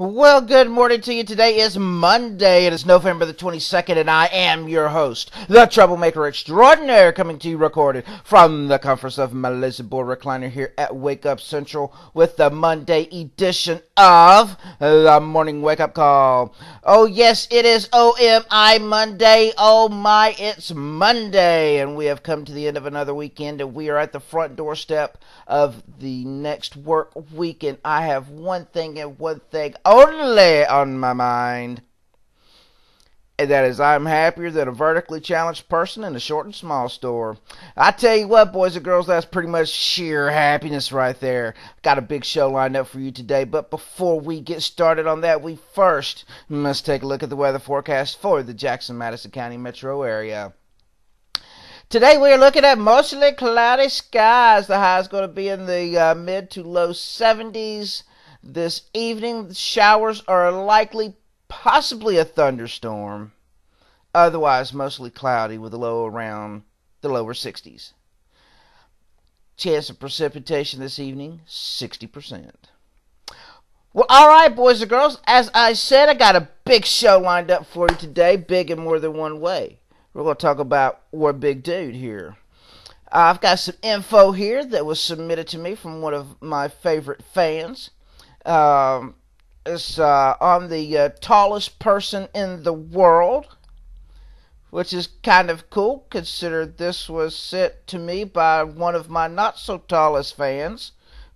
Well, good morning to you. Today is Monday. It is November the 22nd, and I am your host, the Troublemaker Extraordinaire, coming to you recorded from the comforts of my boy recliner here at Wake Up Central with the Monday edition of the Morning Wake Up Call. Oh, yes, it is OMI Monday. Oh, my, it's Monday, and we have come to the end of another weekend, and we are at the front doorstep of the next work weekend. I have one thing and one thing only on my mind. And that is, I'm happier than a vertically challenged person in a short and small store. I tell you what, boys and girls, that's pretty much sheer happiness right there. Got a big show lined up for you today, but before we get started on that, we first must take a look at the weather forecast for the Jackson Madison County metro area. Today we are looking at mostly cloudy skies. The high is going to be in the uh, mid to low 70s. This evening, showers are likely, possibly a thunderstorm. Otherwise, mostly cloudy with a low around the lower 60s. Chance of precipitation this evening, 60%. Well, all right, boys and girls. As I said, I got a big show lined up for you today, big in more than one way. We're going to talk about what big dude here. Uh, I've got some info here that was submitted to me from one of my favorite fans. Um, it's uh, on the uh, tallest person in the world, which is kind of cool. Consider this was sent to me by one of my not so tallest fans.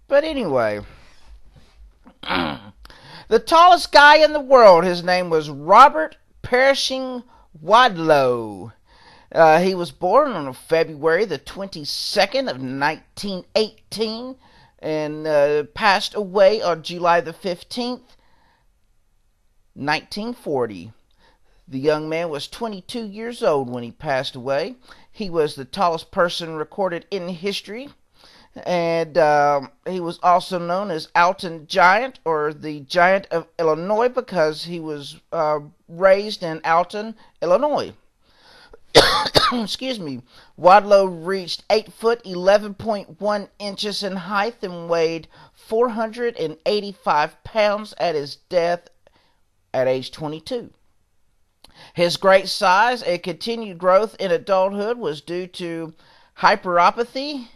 But anyway, the tallest guy in the world, his name was Robert Pershing Wadlow. Uh, he was born on February the 22nd of 1918 and uh, passed away on July the 15th, 1940. The young man was 22 years old when he passed away. He was the tallest person recorded in history, and um, he was also known as Alton Giant or the Giant of Illinois because he was uh, raised in Alton, Illinois. excuse me, Wadlow reached 8 foot 11.1 inches in height and weighed 485 pounds at his death at age 22. His great size and continued growth in adulthood was due to hyperopathy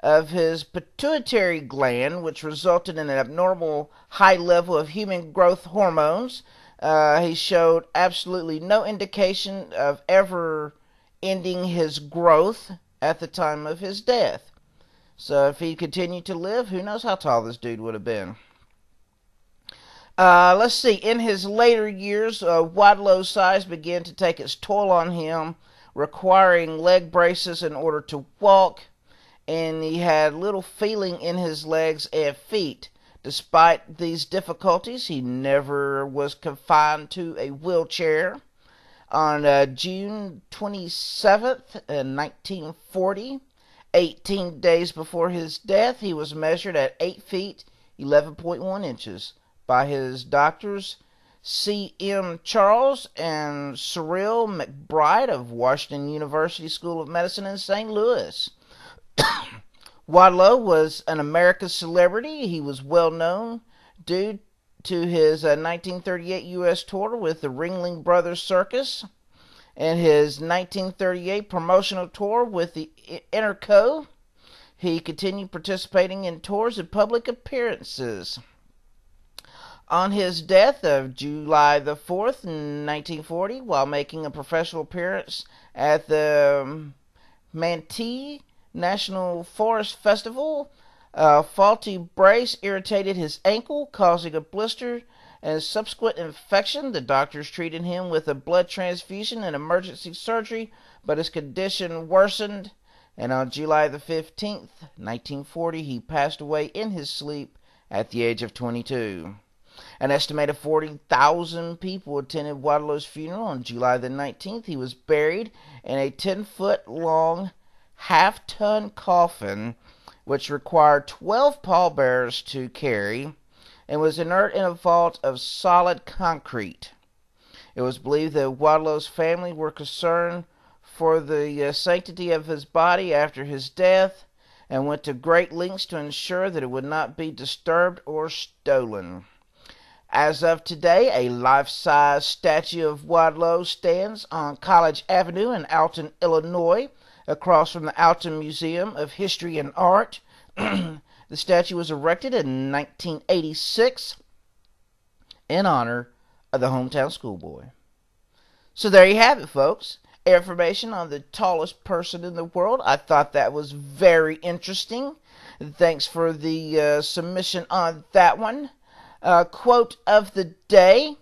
of his pituitary gland, which resulted in an abnormal high level of human growth hormones. Uh, he showed absolutely no indication of ever ending his growth at the time of his death. So if he continued to live, who knows how tall this dude would have been. Uh, let's see. In his later years, uh, Wadlow's size began to take its toll on him, requiring leg braces in order to walk, and he had little feeling in his legs and feet. Despite these difficulties, he never was confined to a wheelchair. On uh, June 27th, in 1940, 18 days before his death, he was measured at 8 feet 11.1 inches by his doctors C. M. Charles and Cyril MacBryde of Washington University School of Medicine in St. Louis. Wadlow was an American celebrity. He was well known due to his uh, 1938 U.S. tour with the Ringling Brothers Circus and his 1938 promotional tour with the Interco. He continued participating in tours and public appearances. On his death of July the 4th, 1940, while making a professional appearance at the um, Manistee National Forest Festival, a faulty brace irritated his ankle, causing a blister and subsequent infection. The doctors treated him with a blood transfusion and emergency surgery, but his condition worsened, and on July the 15th, 1940, he passed away in his sleep at the age of 22. An estimated 40,000 people attended Wadlow's funeral on July the 19th. He was buried in a 10 foot long, half ton coffin which required 12 pallbearers to carry, and was inert in a vault of solid concrete. It was believed that Wadlow's family were concerned for the uh, sanctity of his body after his death and went to great lengths to ensure that it would not be disturbed or stolen. As of today, a life-size statue of Wadlow stands on College Avenue in Alton, Illinois, across from the Alton Museum of History and Art. the statue was erected in 1986 in honor of the hometown schoolboy. So there you have it, folks. Information on the tallest person in the world. I thought that was very interesting. Thanks for the uh, submission on that one. Uh, quote of the day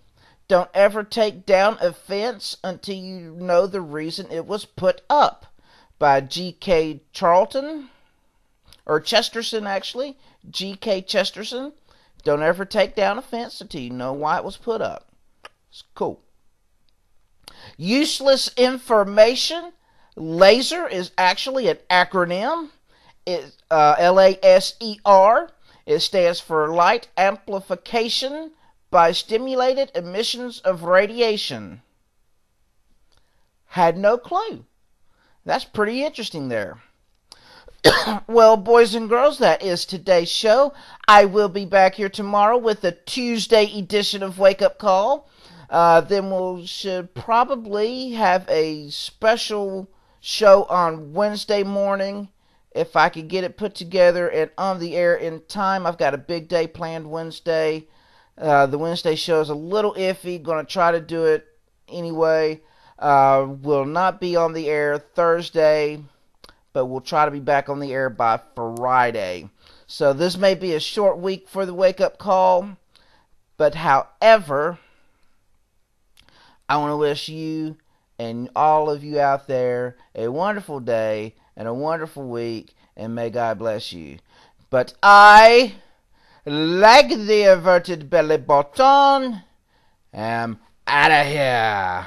Don't ever take down a fence until you know the reason it was put up. By G.K. Charlton, or Chesterton, actually. G.K. Chesterton. Don't ever take down a fence until you know why it was put up. It's cool. Useless information. Laser is actually an acronym. It's uh, L A S E R. It stands for light amplification by stimulated emissions of radiation. Had no clue. That's pretty interesting there. well, boys and girls, that is today's show. I will be back here tomorrow with the Tuesday edition of Wake Up Call. Uh, then we should probably have a special show on Wednesday morning if I could get it put together and on the air in time. I've got a big day planned Wednesday. Uh, the Wednesday show is a little iffy. Going to try to do it anyway. Uh, will not be on the air Thursday, but we'll try to be back on the air by Friday. So this may be a short week for the wake up call, but however, I want to wish you and all of you out there a wonderful day and a wonderful week, and may God bless you. But I, like the averted belly button, am out of here.